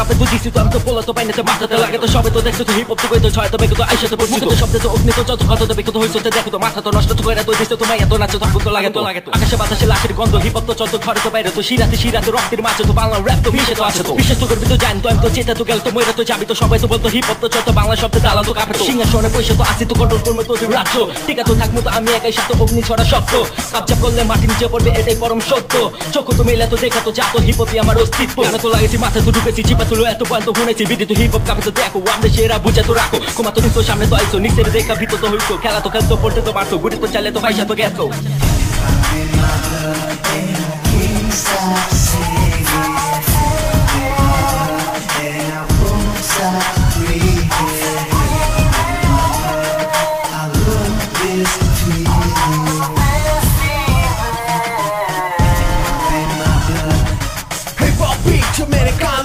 রাস্তা তো কাঁপে বুঝিস তো আমি তো বলো তো পাইনে তো মাথাতে লাগে তো সবে তো দেখছ তো হিপ হপ তো কই তো ছয় তো বেগে তো আইসা তো পড়ছি তো। শব্দে তো অগ্নি তো যত কত তো বেগে তো হইছো তো দেখো তো মাথা তো নষ্ট তো করে তো দিছো তো মাইয়া তো নাচো তখন তো লাগে তো। লাগে তো। আকাশে বাতাসে লাখের গন্ধ হিপ হপ তো চলতো ঘরে তো বাইরে তো শিরাতে শিরাতে রক্তের মাঝে তো বাংলা র্যাপ তো মিশে তো আছে তো। বিশেষ তো করবি তো জানি তো আমি তো চেতা তো গেল তো মইরা তো যাবি তো সবাই তো বলতো হিপ হপ তো চলতো বাংলা শব্দে দালা তো কাঁপে তো। সিংহাসনে পয়সা তো আসি তো কন্ট্রোল করব তো রাজ্য ঠিক আছে থাকব তো আমি একাই সাথে অগ্নি ছড়া শক্ত। কাবজা করলে মাটি নিচে পড়বে এটাই পরম সত্য। চোখ তো মেলে তো দেখা তো যা তো হিপ হপই আমার অস্তিত্ব। তো লাগেছি মাথা তো ঢুকেছি চিপা তুলো এত পয়েন্ট তো শুনেছি বিধি তো হিপ হপ কাপে তো দেখো আমি সেরা বুঝে তো রাখো। কোমা তো নিশ্চয় সামনে তো আইসো, নিচের দেখা ভিতর তো হইতো খেলা তো খেলতো পড়তে তো পারতো গুড়ি তো চালে তো পয়সা তো গেছো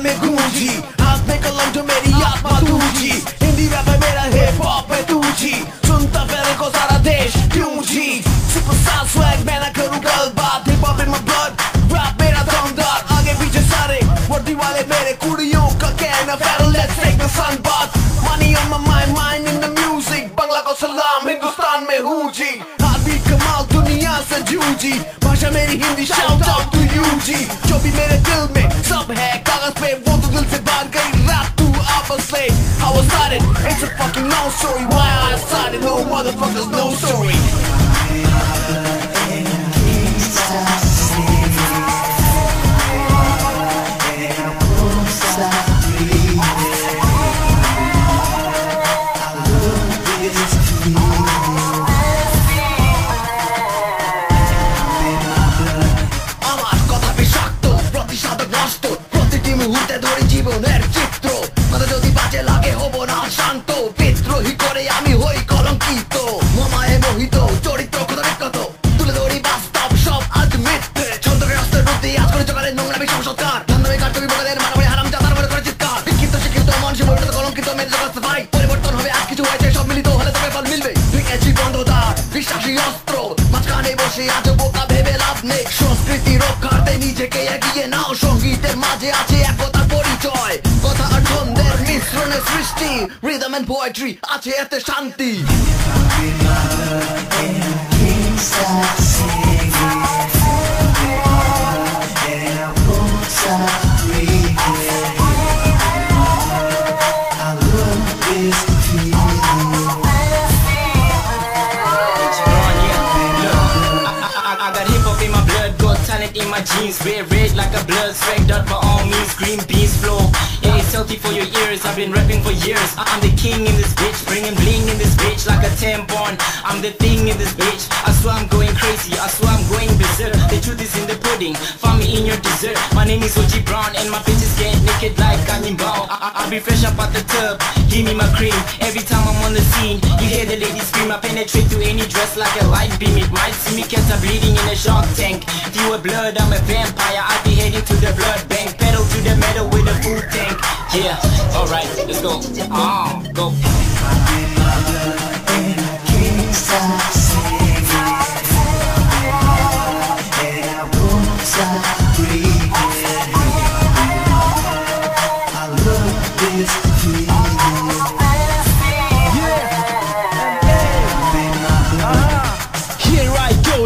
में गूंजी। हाथ में कलम जो मेरी आत्मा दूजी। हिंदी रैप है मेरा हिप हॉप है दूजी। सुनता मेरे को सारा देश क्यों जी? सुपरस्टार स्वैग मैं ना करूँ गलबात। Hip hop in my blood rap मेरा दमदार। आगे पीछे सारे वर्दी वाले मेरे कुड़ियों का कहना Feral let's take the sun bath money on my mind mind in the music Bangla को सलाम, हिंदुस्तान में हूँ जी। हाथ भी कमाल दुनिया से जूझी। भाषा मेरी हिंदी शाउट आउट टू जो भी मेरे दिल में सब है कागज़ पे वो तो दिल से बाहर गई रात तू आपस How I started it's a fucking no story why I started no motherfuckers no story আজ করে জোগাড়ে নোংরামি সংসৎকার ধান্দামি কার্যকরী বলে মারামারি হারাম মনে করে চিৎকার। বিক্ষিপ্ত শিক্ষিত মানুষ কলঙ্কিত ভাই পরিবর্তন হবে আজ কিছু হয়েছে, সব মিলিত হলে তবে ফল মিলবে। ভেঙেছি বন্ধদার বিশ্বাসী অস্ত্র। মাঝখানে বসে আজ বোকা ভেবে লাভ নেই। সংস্কৃতি রক্ষার্থে নিজেকে এগিয়ে নাও। সঙ্গীতের মাঝে আছে একতার পরিচয়। কথা আর ছন্দের মিশ্রণে সৃষ্টি। রিদম এন্ড পোয়েট্রি আছে এতে শান্তি। My jeans. Red, red like a blood, swagged out by all means. Green beans flow, yeah, it's healthy for your ears. I've been rapping for years. I'm the king in this bitch, bringing bling in this bitch like a tampon. I'm the thing in this bitch. I swear I'm going crazy, I swear I'm going berserk. Pudding, find me in your dessert. My name is OG Brown, and my bitches get naked like Kanimbao. I- I- I'll be fresh up out the tub, give me my cream. Every time I'm on the scene, you hear the ladies scream. I penetrate through any dress like a light beam. It might see me cats are bleeding in a shark tank. Fewer blood, I'm a vampire. I'll be heading to the blood bank. Pedal to the metal with a full tank. Yeah, alright, let's go. Oh, go.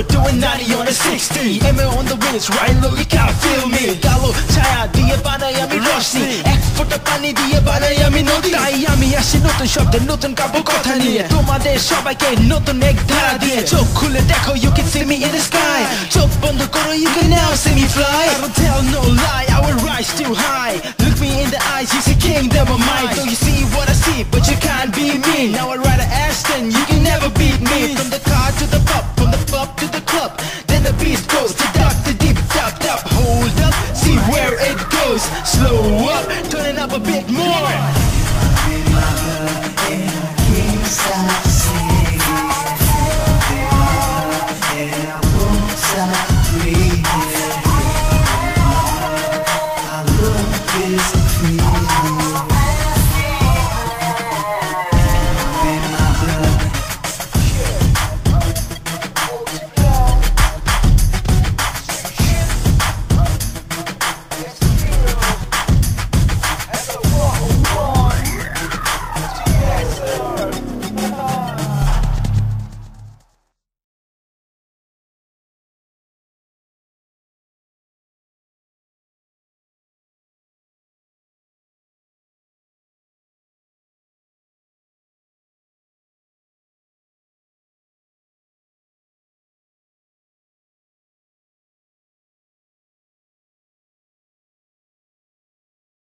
doing 90 on a 60 ML on the wheels, right low, you can't feel me কালো ছায়া দিয়ে বানাই আমি রশ্মি এক ফোঁটা পানি দিয়ে বানাই আমি নদী তাই আমি আসি নতুন শব্দে নতুন কাব্য কথা নিয়ে তোমাদের সবাইকে নতুন এক ধারা দিয়ে চোখ খুলে দেখো you can see me in the sky চোখ বন্ধ করো you can now see me fly I don't tell no lie, I will rise too high kingdom of mine. Though you see what I see, but you can't be me Now I ride an Ashton, you can